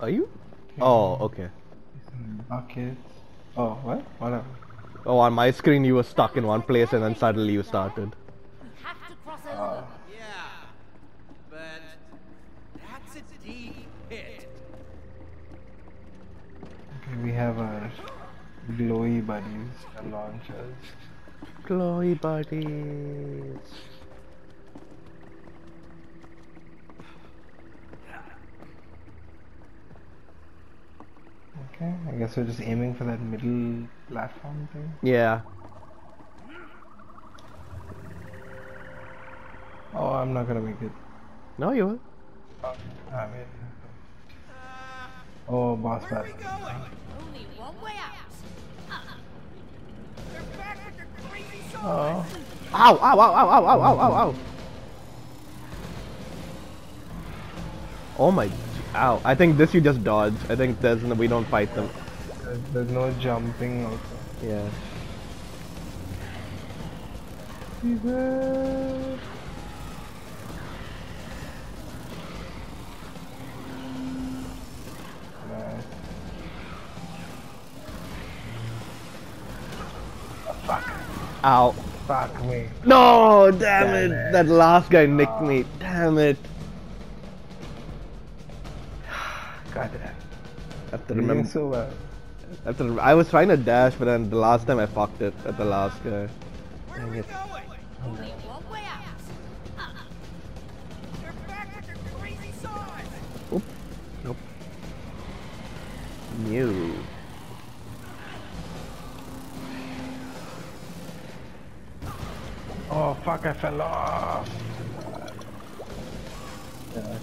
Are you? Oh, okay. Buckets. Oh, what? Whatever. Oh, on my screen you were stuck in one place and then suddenly you started. We have to cross over. Uh, Yeah, but that's a deep pit. okay, we have our glowy buddies and launchers. Glowy buddies. Okay, I guess we're just aiming for that middle platform thing. Yeah. Oh, I'm not gonna make it. No, you will. Uh, I mean, oh, boss Where battle. Only one way out. Uh-uh. They're back with their crazy Oh, swords. Ow, ow, ow, ow, ow, ow, ow, ow, ow. Oh my, ow. I think this you just dodge. I think there's, no, we don't fight them. there's, there's no jumping also. Yeah. Nice. Oh, fuck. Ow. Fuck me. No, damn, Damn it. it. That last guy nicked me. Damn it. I have doing remember. so well. I, have I was trying to dash, but then the last time I fucked it at the last guy. Where are Dang we it. going? Only one way out. They're back with their crazy swords. Oop. Nope. New. Oh fuck, I fell off. Yeah.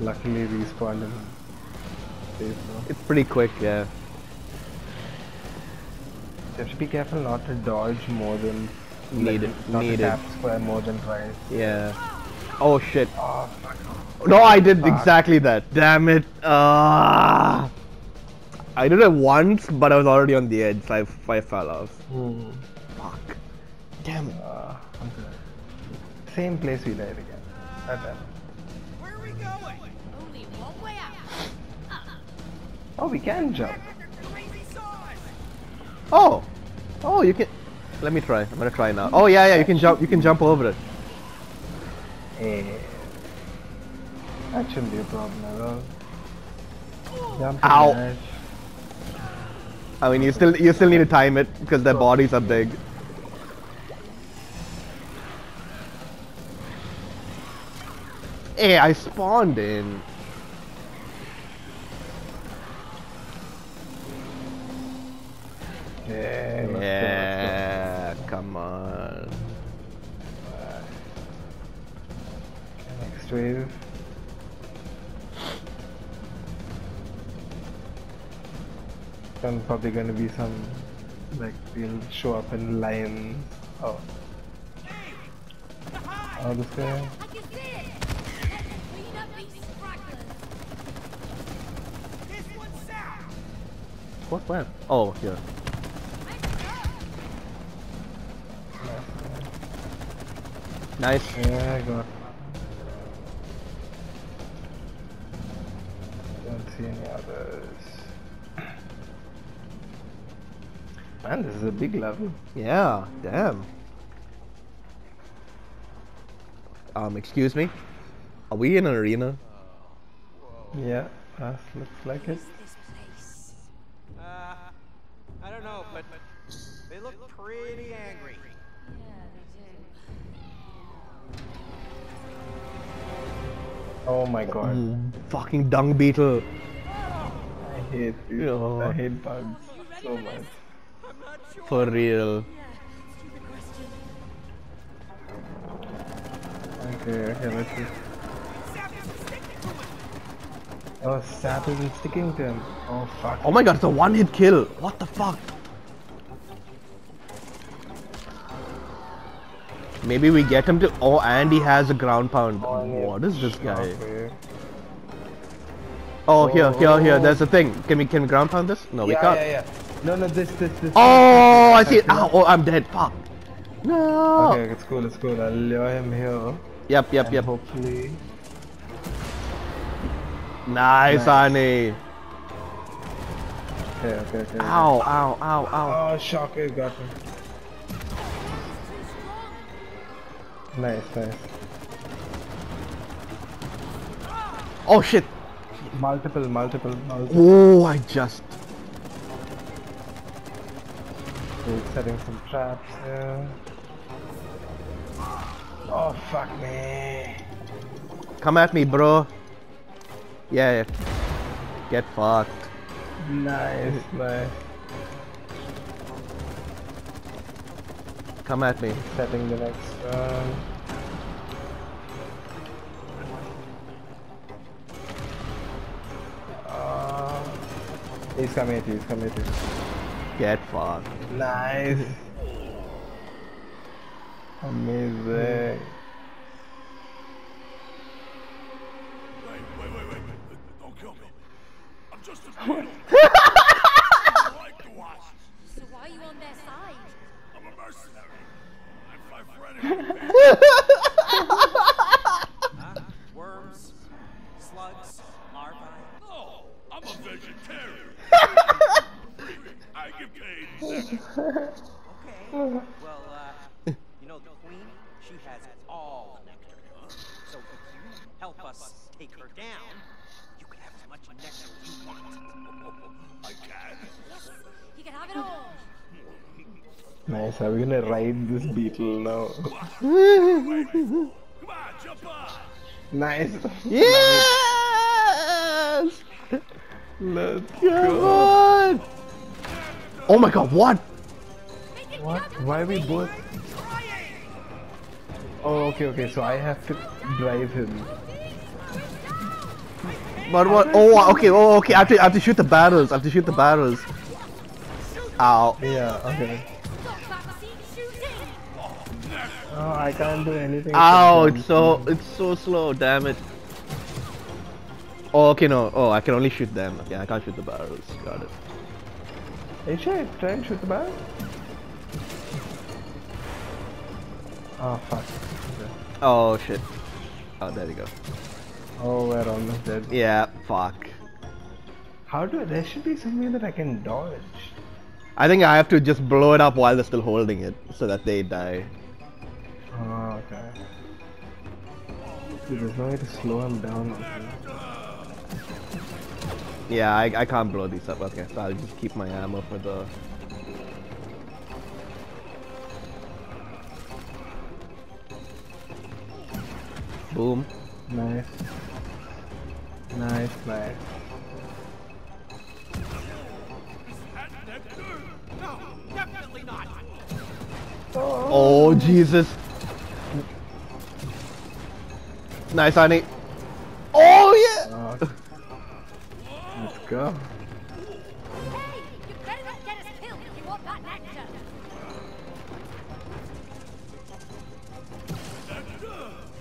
Luckily respawned in though. It's pretty quick, yeah. You have to be careful not to dodge more than Need it. not Need to tap square more than twice. Yeah. Oh shit. Oh fuck. No, I did Fuck. exactly that. Damn it. Ah. I did it once, but I was already on the edge, so I, I fell off. Hmm. Fuck. Damn it. Uh, okay. Same place we died again. That time. Where are we going? Oh, we can jump. Back with their crazy swords. Oh. Oh, you can. Let me try. I'm gonna try now. Oh yeah, yeah. You can jump. You can jump over it. Eh. That shouldn't be a problem at all. Jump Ow. I mean, you still you still need to time it because their bodies are big. Hey, I spawned in. probably going to be some like they'll show up in lines? Oh, oh, this guy. What? Where? Oh, here. Nice. Yeah, I got Man, this is a big level. Yeah. Damn. Um, excuse me. Are we in an arena? Yeah, that looks like it. Uh, I don't know, but they look pretty angry. Oh my god. Mm, fucking dung beetle. I hate these. Yeah. I hate bugs so much. I'm not sure. For real. Okay, okay, let's see. Sap isn't sticking to it. Oh, sap isn't sticking to him. Oh fuck. Oh my god, it's a one hit kill. What the fuck? Maybe we get him to. Oh, and he has a ground pound. Oh, what is this guy? Okay. Oh, here, here, here. Oh. There's a thing. Can we can we ground pound this? No, we can't. yeah, yeah. No, no, this, this, this. Oh, I see it. Ow, oh, I'm dead. Fuck. No. Okay, it's cool, it's cool. I'll lure him here. Yep, yep, yep. Hopefully. Nice, Nice. Okay, okay, okay. Ow, ow, ow, ow. Oh, shocker got me. Nice, nice. Oh shit. Multiple, multiple, multiple. Oh, I just. He's setting some traps here. Oh, fuck me. Come at me, bro. Yeah. Get fucked. Nice, nice. Come at me. Setting the next one. Uh, he's coming at you, he's coming at you. Get fucked. Nice. Amazing. Wait, wait, wait, wait, wait. Don't kill me. I'm just a beetle. I like the wasps. So why are you on their side? I'm a mercenary. I fight for anyone. Worms, slugs, larvae. No, I'm a vegetarian. I get paid. Okay. Well, uh, you know the queen? She has all the nectar. So if you help us take her down, you can have as much nectar as you want. I can. Yes, you can have it all. Nice, are we gonna ride this beetle now? Come on, jump on. nice. Yes! Let's Come go. on! Oh my god, what? What? Why we both? Oh, okay, okay. So I have to drive him. But what? Oh, okay, oh, okay. I have, to, I have to shoot the barrels. I have to shoot the barrels. Ow. Yeah. Okay. Stop backseat shooting. Oh, I can't do anything. Ow, it's so, it's so slow, damn it. Oh, okay, no. Oh, I can only shoot them. Okay, I can't shoot the barrels. Got it. Hey, try, try and shoot the barrel. Oh fuck. Okay. Oh, shit. Oh, there we go. Oh, we're almost dead. Yeah, fuck. How do there should be some way that I can dodge? I think I have to just blow it up while they're still holding it, so that they die. Oh, okay. There's no way to slow him down. Yeah, I, I can't blow these up. Okay, so I'll just keep my ammo for the... Boom. Nice. Nice, nice. No, definitely not. Oh, Jesus. Nice, honey. Oh, yeah! Oh. Let's go. Hey, you better not get us killed if you want that nectar.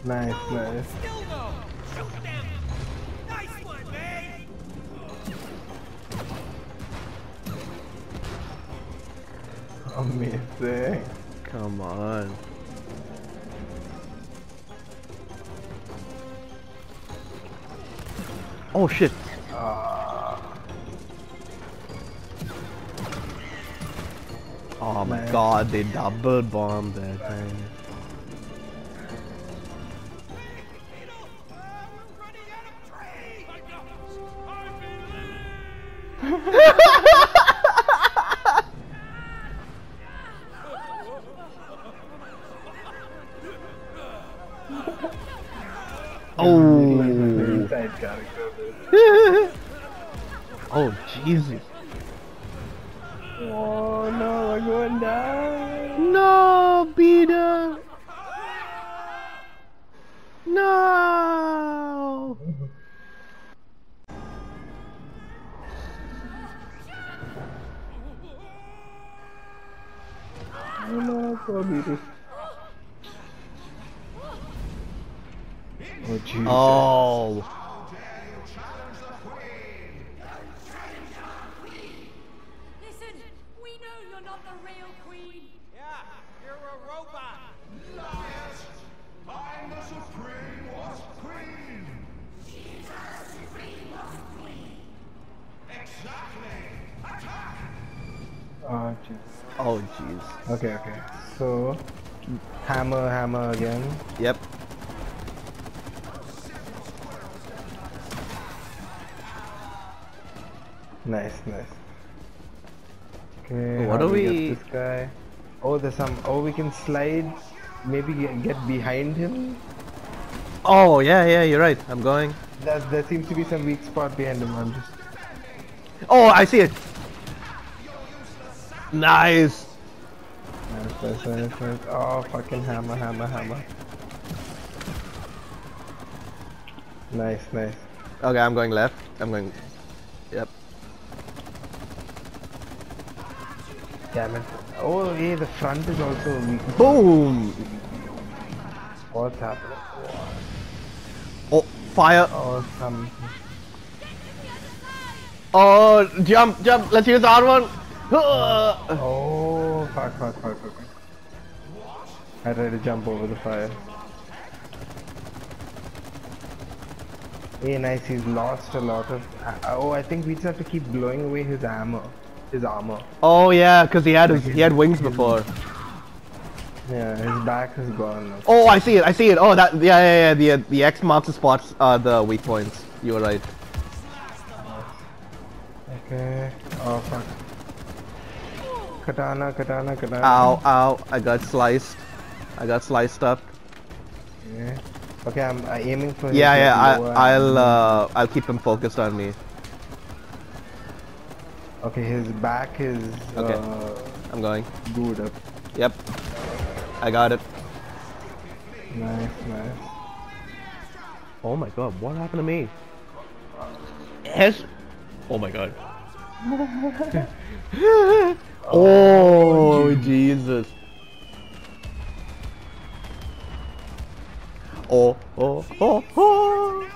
Nice, nice. Still no. Shoot them. Nice one, man. Amazing. Come on. Oh, shit. God, they double bombed that thing. Oh. Oh, Jesus. Oh Jesus. Oh. Okay, okay. So, hammer, hammer again. Yep. Nice, nice. Okay, What do we we- This guy. Oh, there's some. Oh, we can slide. Maybe get, get behind him. Oh yeah, yeah. You're right. I'm going. There, there seems to be some weak spot behind him. I'm just. Oh, I see it. Nice. Nice, nice, nice. Oh, fucking hammer, hammer, hammer. Nice, nice. Okay, I'm going left. I'm going. Yep. Damn it. Oh, hey, the front is also weak. Boom. What's happening? Oh, fire. Oh, some. Oh, jump, jump. Let's use our one. Oh, fuck, fuck, fuck, fuck. I tried to jump over the fire. Hey, nice. He's lost a lot of. Uh, oh, I think we just have to keep blowing away his armor. His armor. Oh yeah, cause he had he had wings before. Yeah, his back is gone. now. Oh, I see it. I see it. Oh, that yeah yeah yeah. The the X marks the spots are the weak points. You were right. Okay. Oh, fuck. Katana, katana, katana. Ow ow. I got sliced. I got sliced up. Okay. Okay, I'm uh, aiming for his Yeah yeah. I lower I'll uh I'll keep him focused on me. Okay, his back is Okay. uh, I'm going. good up. Yep. I got it. Nice, nice. Oh my god, what happened to me? Yes. Oh my god. Oh Jesus. Oh oh oh oh.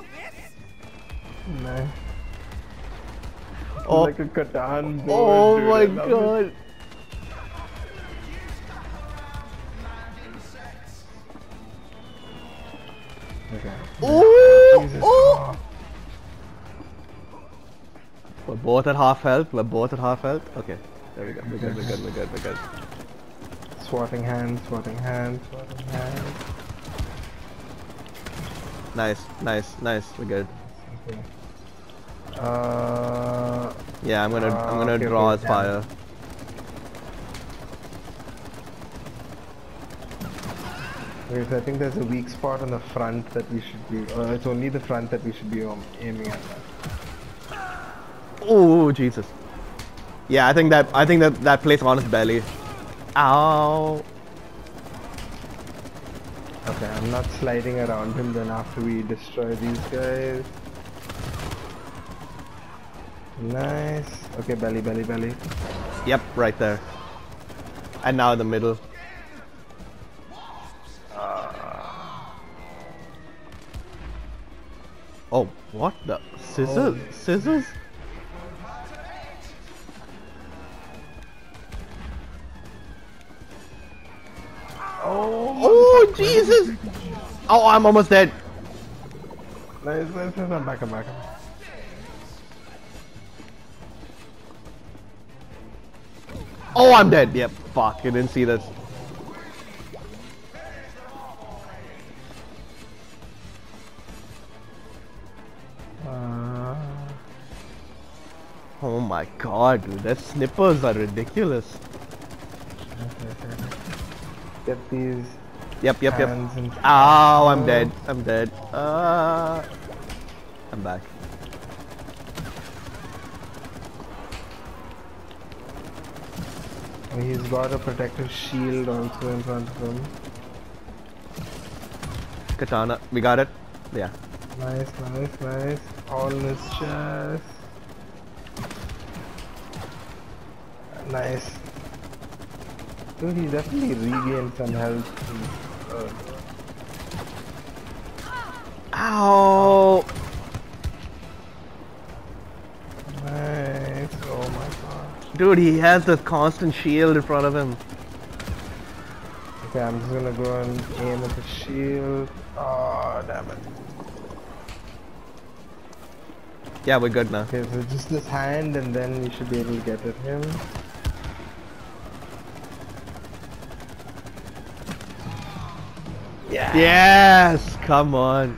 Nice. Oh. Like a katan. boy, Oh dude, my I love it. god. Both at half health. We're both at half health. Okay. There we go. We're good. We're good. We're good. We're good. Swatting hand, swatting hand, swatting hand. Nice. Nice. Nice. We're good. Okay. Uh, Yeah, I'm gonna. I'm Uh, gonna okay, draw okay, his fire. okay, so I think there's a weak spot on the front that we should be. Uh, it's only the front that we should be um, aiming at. Oh Jesus. Yeah, I think that I think that that place on his belly. Ow. Okay, I'm not sliding around him then after we destroy these guys. Nice. Okay, belly, belly, belly. Yep, right there. And now in the middle. Uh. Oh, what the scissors? Oh. Scissors? Oh, I'm almost dead. nice, nice, nice. I'm back, I'm back. I'm back. Oh, I'm dead. Yep. Fuck, I didn't see this. Uh, Oh my god, dude, that snippers are ridiculous. get these Yep, yep, yep. Oh, I'm dead. I'm dead. Uh, I'm back. He's got a protective shield also in front of him. Katana, we got it. Yeah. Nice, nice, nice. All in his chest. Nice. Dude, he definitely regained some health. Ow! nice. Oh my god. Dude, he has this constant shield in front of him. Okay, I'm just gonna go and aim at the shield. Oh, damn it. Yeah, we're good now. Okay, so just this hand and then we should be able to get at him. Yes! Come on.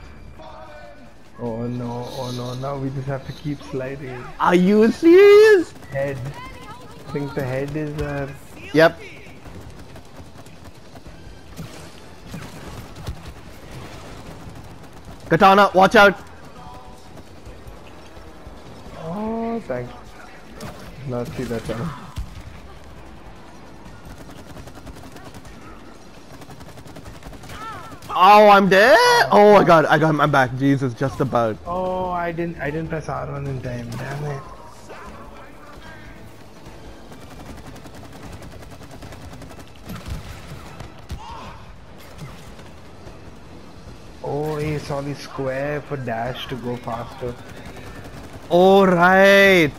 Oh no, oh no, now we just have to keep sliding. Are you serious? Head. I think the head is uh Yep. Katana, watch out! Oh thanks. Now see that one. Oh, I'm dead! Oh my god, I got my back. Jesus, just about. Oh I didn't I didn't press R1 in time, damn it. Oh, he saw the square for dash to go faster. Alright.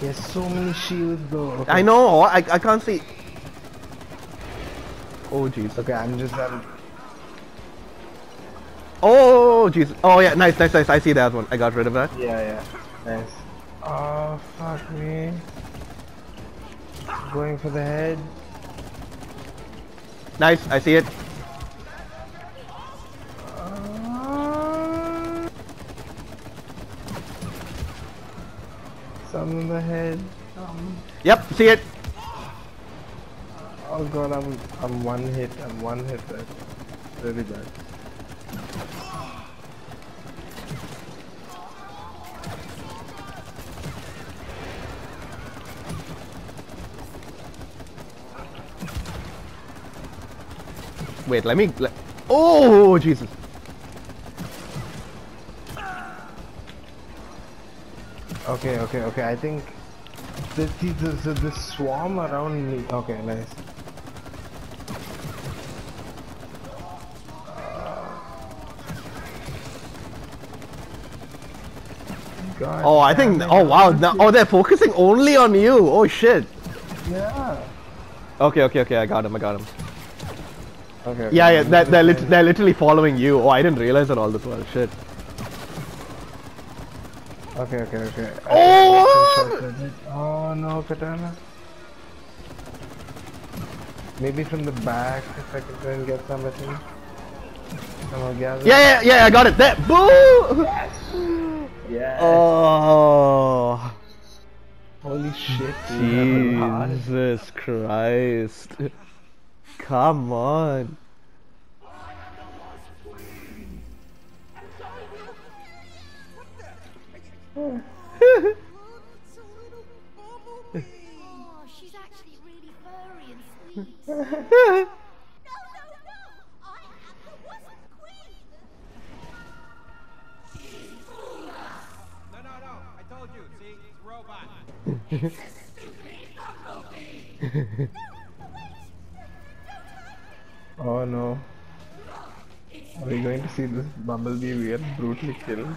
There's so many shields though. I know, I, I can't see. Oh jeez. Okay, I'm just um, Oh jeez. Oh yeah, nice, nice, nice. I see that one. I got rid of that. yeah, yeah, nice. Oh fuck me. Going for the head. Nice, I see it. Ah. Some in the head. Um, Yep, see it. Oh god, I'm I'm one hit. I'm one hit. That's really bad. Wait, let me. Let, oh Jesus. Okay, okay, okay. I think this, the, the swarm around me. Okay, nice. God Oh, I think. Oh wow. Now, oh, they're focusing only on you. Oh shit. Yeah. Okay, okay, okay. I got him. I got him. Okay. okay, Yeah, yeah. They're, they're, lit they're literally following you. Oh, I didn't realize that all this while. Shit. Okay, okay, okay. I Oh! think I can shortcut it. Oh no, katana. Maybe from the back if I can try and get something. Some gather. Yeah, yeah, yeah. I got it. There. Boo. Yeah. Oh. Holy shit, dude. that was hard. Jesus Christ. Come on. Oh, she's actually really furry and sweet. Oh no. Are we going to see this bumblebee we are brutally killed?